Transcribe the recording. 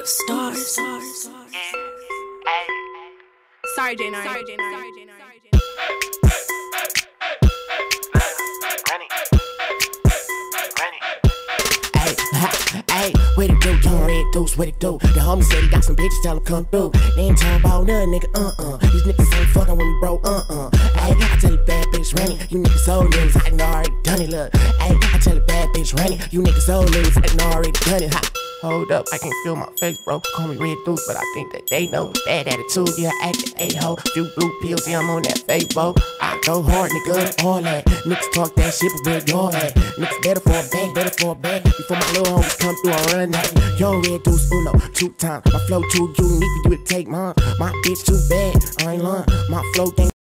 League of Stars. Sorry, J Nine. Sorry, J Nine. Hey, ha, hey, what it do, young red deuce, what it do? The homie said he got some bitches, tell him come through. They ain't talking about nothing, nigga, uh-uh. These niggas ain't fucking with me, bro, uh-uh. Hey, I tell you bad bitch, Rennie, you niggas old niggas, I done already done it, look. Hey, I tell you bad bitch, Rennie, you niggas old niggas, I done already done it, ha. Hold up, I can't feel my face, bro. Call me red deuce, but I think that they know. Bad attitude, yeah, acting a-ho. Few blue pills, yeah, I'm on that fake, bro. I go hard, nigga, all that. Niggas talk that shit, but where y'all at? Niggas better for a bag, better for a bag. Before my little homies come through, I run that. Yo, red deuce, uno, two times. My flow too unique for you to take mine. My bitch too bad, I ain't lying. My flow ain't